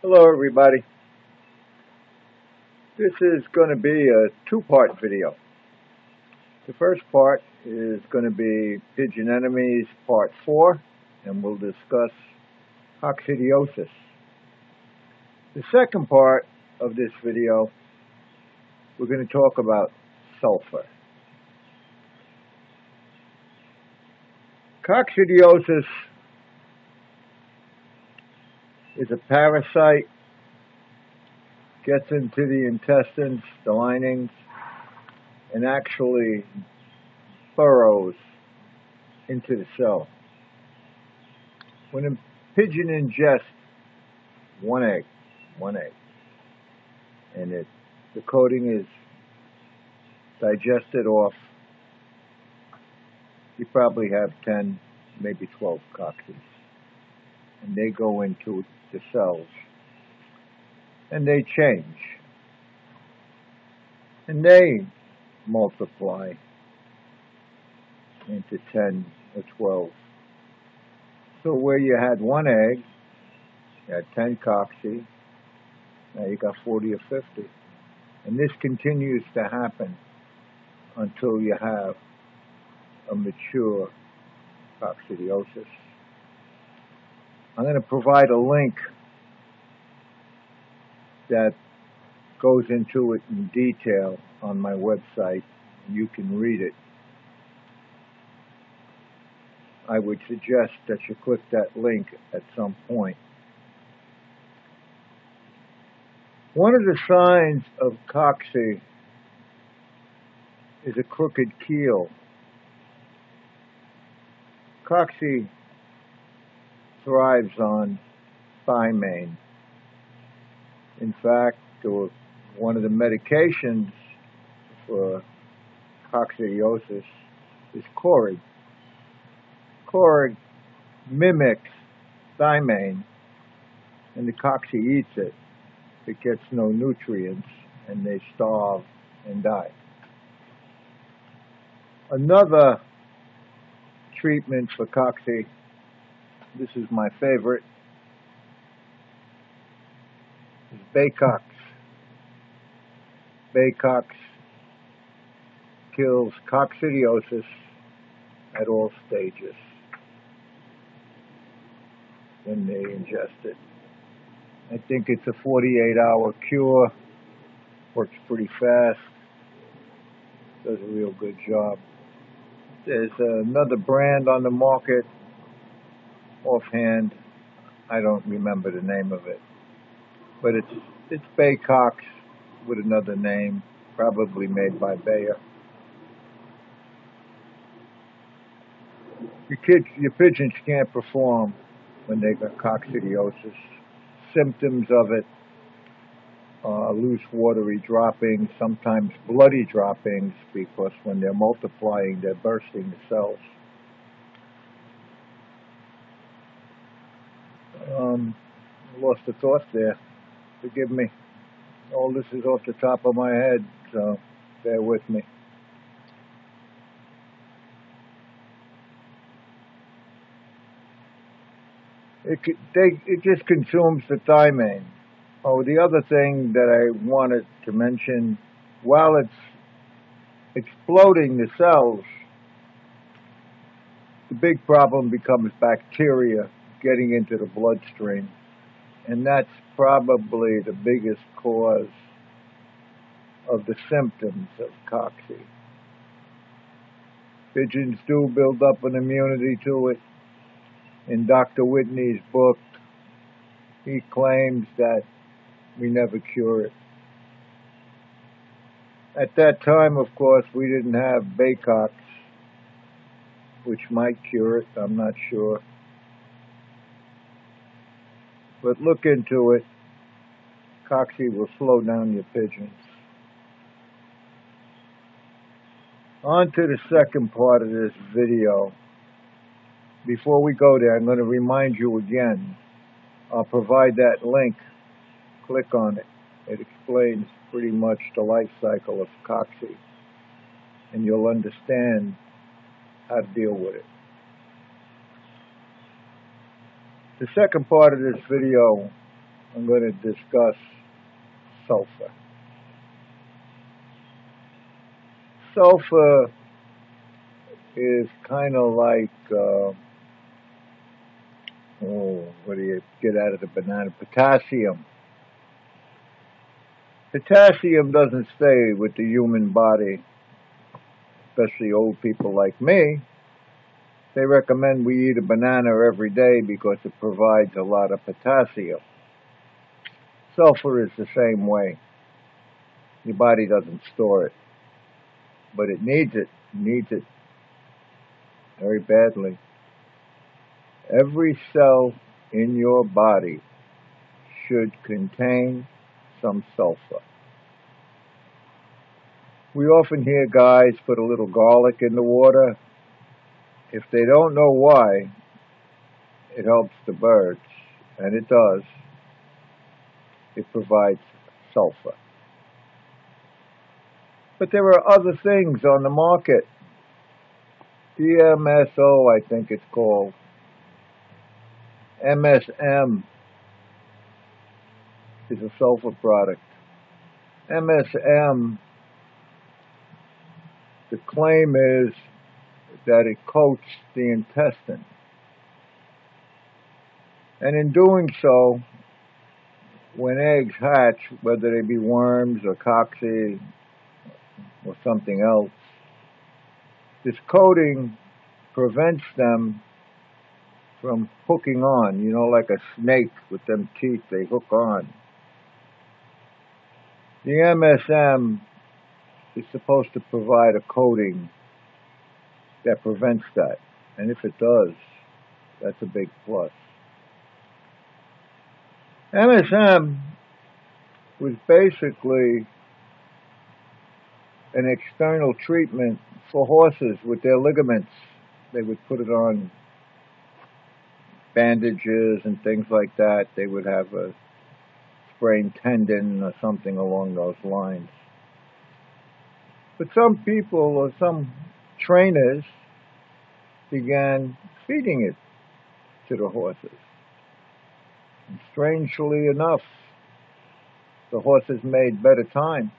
Hello everybody. This is going to be a two-part video. The first part is going to be pigeon enemies part 4 and we'll discuss coccidiosis. The second part of this video we're going to talk about sulfur. Coccidiosis is a parasite, gets into the intestines, the linings, and actually burrows into the cell. When a pigeon ingests one egg, one egg, and it, the coating is digested off, you probably have 10, maybe 12 coccids. And they go into the cells and they change and they multiply into 10 or 12. So where you had one egg, you had 10 cocci, now you got 40 or 50. And this continues to happen until you have a mature coccidiosis. I'm going to provide a link that goes into it in detail on my website. You can read it. I would suggest that you click that link at some point. One of the signs of cocci is a crooked keel. Cocci thrives on thiamine. In fact, one of the medications for coccidiosis is Corid. Corid mimics thiamine, and the cocci eats it. It gets no nutrients, and they starve and die. Another treatment for cocci this is my favorite. Is Baycox. Baycox kills coccidiosis at all stages when they ingest it. I think it's a 48 hour cure. Works pretty fast. Does a real good job. There's another brand on the market offhand, I don't remember the name of it. But it's it's Baycox with another name, probably made by Bayer. Your kids, your pigeons can't perform when they got coccidiosis. Symptoms of it uh, loose watery droppings, sometimes bloody droppings, because when they're multiplying, they're bursting the cells. Um, lost the thought there. Forgive me. All this is off the top of my head, so bear with me. It, they, it just consumes the thiamine. Oh, the other thing that I wanted to mention, while it's exploding the cells, the big problem becomes bacteria getting into the bloodstream. And that's probably the biggest cause of the symptoms of cocci. Pigeons do build up an immunity to it. In Dr. Whitney's book, he claims that we never cure it. At that time, of course, we didn't have Baycox, which might cure it, I'm not sure. But look into it. Cocci will slow down your pigeons. On to the second part of this video. Before we go there, I'm going to remind you again. I'll provide that link. Click on it. It explains pretty much the life cycle of Cocci. And you'll understand how to deal with it. The second part of this video, I'm going to discuss sulfur. Sulfur is kind of like, uh, oh, what do you get out of the banana? Potassium. Potassium doesn't stay with the human body, especially old people like me. They recommend we eat a banana every day because it provides a lot of potassium. Sulfur is the same way. Your body doesn't store it, but it needs it, needs it very badly. Every cell in your body should contain some sulfur. We often hear guys put a little garlic in the water. If they don't know why, it helps the birds, and it does. It provides sulfur. But there are other things on the market. DMSO, I think it's called. MSM is a sulfur product. MSM, the claim is that it coats the intestine. And in doing so, when eggs hatch, whether they be worms or cocci or something else, this coating prevents them from hooking on, you know, like a snake with them teeth, they hook on. The MSM is supposed to provide a coating that prevents that. And if it does, that's a big plus. MSM was basically an external treatment for horses with their ligaments. They would put it on bandages and things like that. They would have a sprained tendon or something along those lines. But some people or some trainers began feeding it to the horses. And strangely enough, the horses made better time.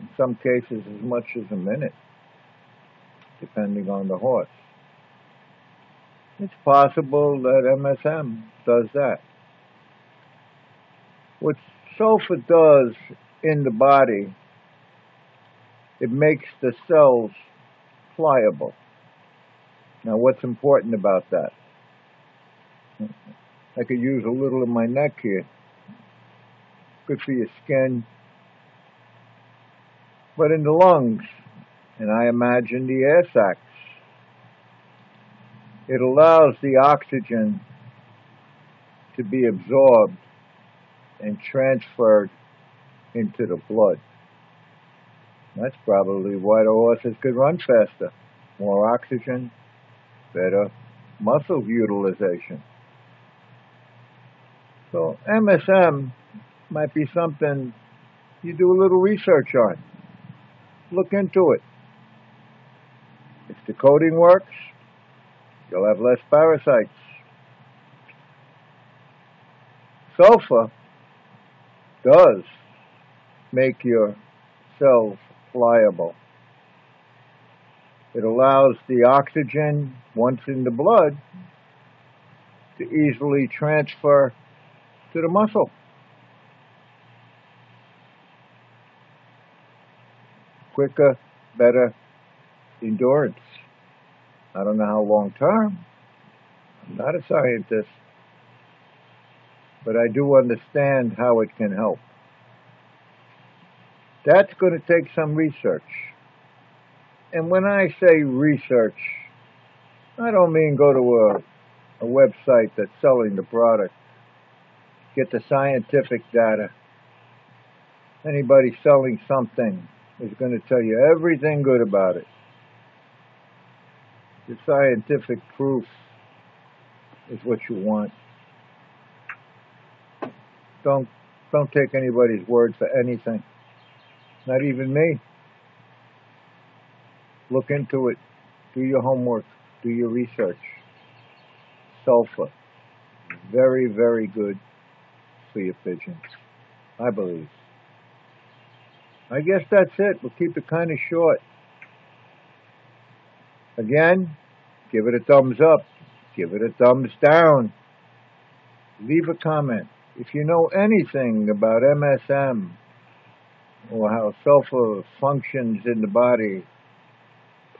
In some cases, as much as a minute, depending on the horse. It's possible that MSM does that. What sulfur does in the body, it makes the cells pliable. Now, what's important about that? I could use a little of my neck here. Good for your skin. But in the lungs, and I imagine the air sacs, it allows the oxygen to be absorbed and transferred into the blood. That's probably why the horses could run faster. More oxygen, better muscle utilization. So MSM might be something you do a little research on. Look into it. If the coating works, you'll have less parasites. Sulfur does make your cells pliable. It allows the oxygen, once in the blood, to easily transfer to the muscle. Quicker, better endurance. I don't know how long term. I'm not a scientist, but I do understand how it can help. That's going to take some research. And when I say research, I don't mean go to a, a website that's selling the product. Get the scientific data. Anybody selling something is going to tell you everything good about it. The scientific proof is what you want. Don't don't take anybody's word for anything. Not even me. Look into it. Do your homework. Do your research. Sulfur. Very, very good for your pigeons. I believe. I guess that's it. We'll keep it kind of short. Again, give it a thumbs up. Give it a thumbs down. Leave a comment. If you know anything about MSM or how sulfur functions in the body,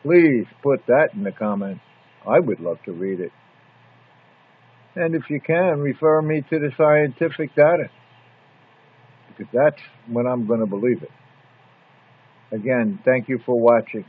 please put that in the comments. I would love to read it. And if you can, refer me to the scientific data. Because that's when I'm going to believe it. Again, thank you for watching.